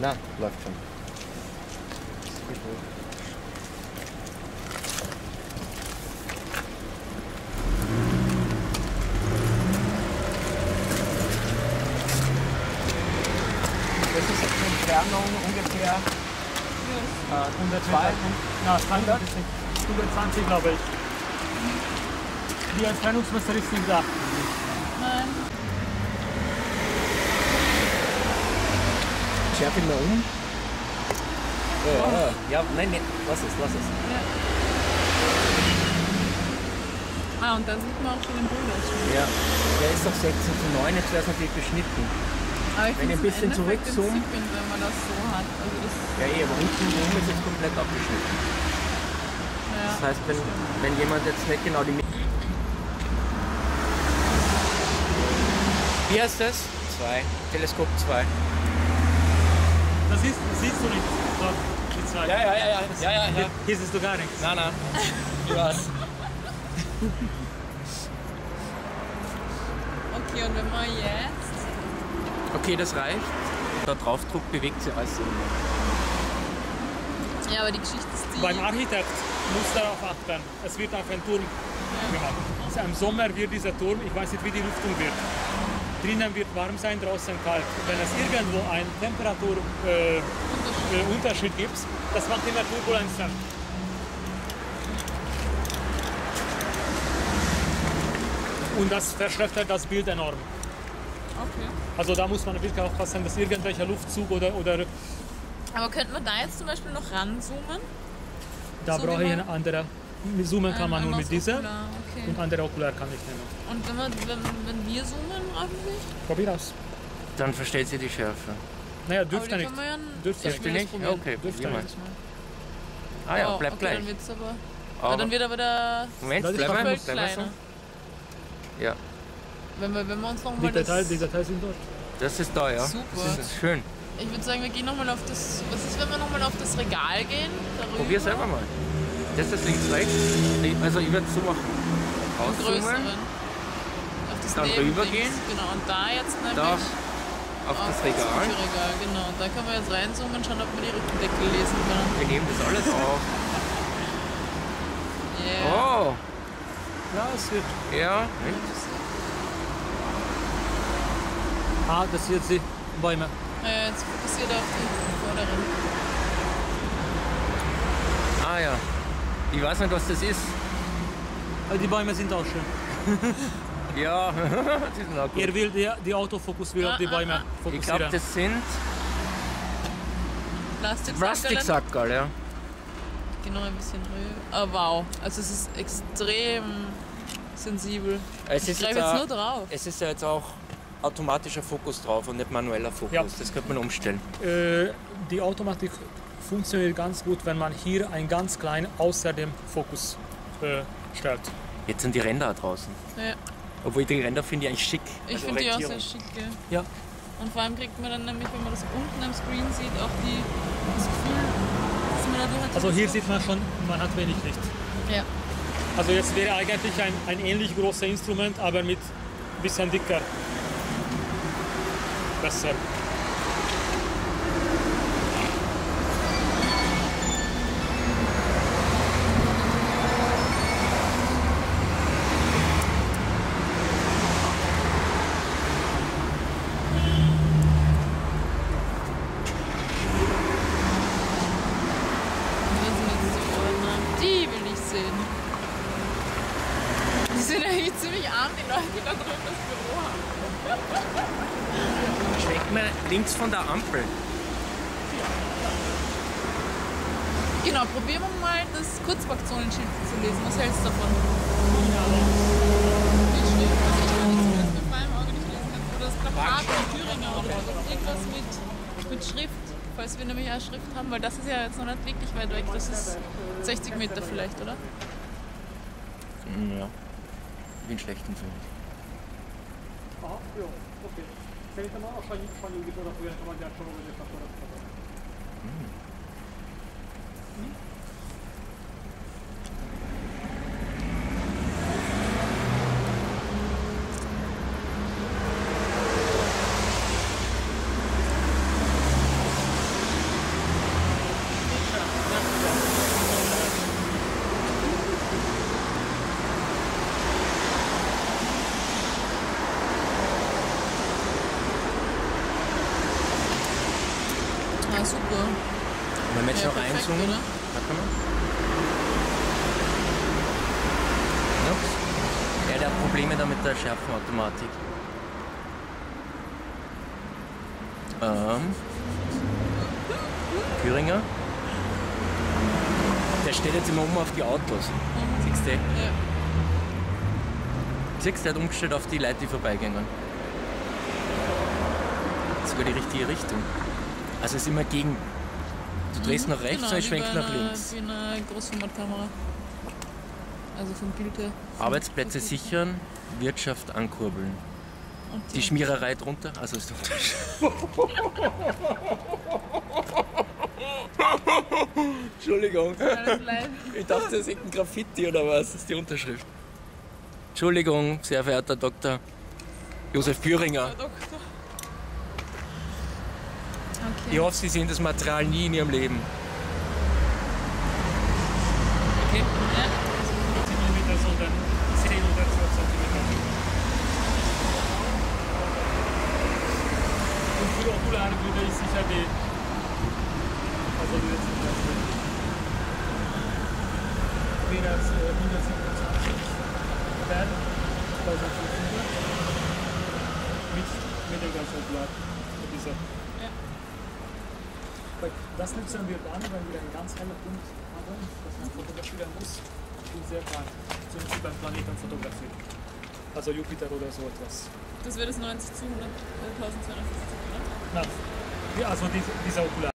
Na, läuft schon. Das ist jetzt eine Entfernung ungefähr äh, 102. Na, 100? 120 glaube ich. Die Entfernungsmesser ist nicht da. Schärf ihn mal um. Ja, ja, ja, nein, nein, lass es, lass es. Ah, und da sieht man auch schon den Bildausschnitt. Ja, der ist doch 16 zu 9, jetzt wäre es natürlich beschnitten. Aber ich Wenn ein bisschen entzückend, wenn man das so hat. Also das, Ja, eh, aber unten rum ist jetzt komplett abgeschnitten. ja, Das heißt, wenn, wenn jemand jetzt nicht genau die... Mi- Wie heißt das? 2. Teleskop 2. Das, ist, das siehst du nicht. Dort, die zwei. Ja, ja, ja, ja, ja, ja, ja. Hier siehst du gar nichts. Nein, nein. Ich weiß. Okay, und wenn man jetzt. Okay, das reicht. Da draufdruck bewegt sich alles. Ja, aber die Geschichte ist die. Beim Architekt muss darauf achten. Es wird auf einen Turm gemacht. Also Im Sommer wird dieser Turm, ich weiß nicht, wie die Luftung wird. Drinnen wird warm sein, draußen kalt. Wenn es irgendwo einen Temperaturunterschied äh, äh, gibt, das macht immer Turbulenzen. Und das verschlechtert das Bild enorm. Okay. Also da muss man wirklich aufpassen, dass irgendwelcher Luftzug oder, oder Aber könnte man da jetzt zum Beispiel noch ranzoomen? da So brauche ich man- eine andere. Zoomen kann man nur mit dieser Okular, Okay. und andere Okular kann ich nehmen. Und wenn, man, wenn, wenn wir zoomen, hoffentlich? Probier aus. Dann verstellt sie die Schärfe. Naja, dürfte nicht. wir ja Dürfte ich nicht. nicht? Ja, okay, Dürfte nicht. Ah ja, Oh, bleibt okay, gleich. Dann wird's aber, Aber- dann wird aber der Moment, Das ist bleib mal, bleib mal so. kleiner. Ja, Wenn wir, wenn wir uns Die nochmal die Details sind dort. das ist da, ja. Super. Das ist schön. Ich würde sagen, wir gehen nochmal auf das... Was ist, wenn wir nochmal auf das Regal gehen? Darüber? Probier selber mal. Das ist links, rechts. Also ich würde es so machen. Rauszoomen. Auf das Dann rübergehen. Genau, und da jetzt nämlich... da auf das Regal. Küchenregal, genau. Da können wir jetzt reinzoomen und schauen, ob wir die Rückendeckel lesen können. Wir nehmen das alles auf. Yeah. Oh, Ja, es wird. ja. Ah, das sind jetzt die Bäume. Ja, jetzt fokussiert auf die vorderen. Ah ja. Ich weiß nicht, was das ist. Aber Die Bäume sind auch schön. Ja, die sind auch gut. Er will, der, die Autofokus will auf die Ah, Bäume ah, Ich glaube, fokussieren. das sind Plastiksackerl. Ja. Genau, ein bisschen höher. Oh, wow. Also es ist extrem sensibel. Es Ich ist, greife jetzt jetzt nur drauf. es ist ja jetzt auch automatischer Fokus drauf und nicht manueller Fokus. Ja. Das könnte man umstellen. Äh, die Automatik funktioniert ganz gut, wenn man hier ein ganz klein außer dem Fokus äh, stellt. Jetzt sind die Ränder draußen. Ja, Obwohl die Ränder finde ich eigentlich schick. ich Also finde die auch sehr schick. Ja. Ja. Und vor allem kriegt man dann nämlich, wenn man das unten am Screen sieht, auch die, das Gefühl, dass man dadurch hat. Also hier sieht man schon, man hat wenig Licht. Ja. Also jetzt wäre eigentlich ein, ein ähnlich großer Instrument, aber mit bisschen dicker. Besser. Und dann sind jetzt diese Ordner. Die will ich sehen. Die sind eigentlich ziemlich arm, die Leute, die da drüben das Büro Schwenkt mal links von der Ampel. Genau, probieren wir mal das Kurzfraktionenschild zu lesen. Was hältst du davon? Wie steht was ich kann zumindest mit meinem Auge nicht lesen kann. Oder das Plakat von Thüringer oder so. Irgendwas mit, mit Schrift, falls wir nämlich eine Schrift haben, weil das ist ja jetzt noch nicht wirklich weit weg. Das ist 60 Meter vielleicht, oder? Ja. Ich bin schlecht im Film. Aha, jó, oké. Okay. Szerintem a Sanyi, Sanyi úgy odafújják a nagyját sorológyat, akkor azt tudom. Mm. Ja, super. Wenn wir jetzt noch einzoomen. oder? Warte mal. Ups. Ja, der hat Probleme da mit der Schärfenautomatik. Ähm. Thüringer. Der steht jetzt immer um auf die Autos. Siehst du? Ja. Siehst du, der hat umgestellt auf die Leute, die vorbeigehen. Sogar die richtige Richtung. Also es ist immer gegen. Du drehst nach rechts, Genau, schwenkt bei nach einer- links. Wie eine Großformatkamera. Also vom Bild her. Arbeitsplätze sichern, Wirtschaft ankurbeln. Und Die Schmiererei drunter, also ist Unterschied. Entschuldigung, ich dachte, das ist ein Graffiti oder was? Das ist die Unterschrift. Entschuldigung, sehr verehrter Dr. Josef Büringer. Ich hoffe, Sie sehen das Material nie in Ihrem Leben. Okay. Ja. 10 mm, sondern 10 oder 12 cm. Und für Okulare würde ich sicher die. Also die letzten Klasse. Es äh, 127 per 1500 mit, mit dem ganzen Okular. Mit dieser. Das nutzen wir dann, wenn wir einen ganz hellen Punkt haben, dass man fotografieren muss, und sehr klar, zum Beispiel beim Planeten fotografieren. Also Jupiter oder so etwas. Das wäre das 90 zu 100, äh, 1250, oder? Na, ja, also diese, dieser Okular.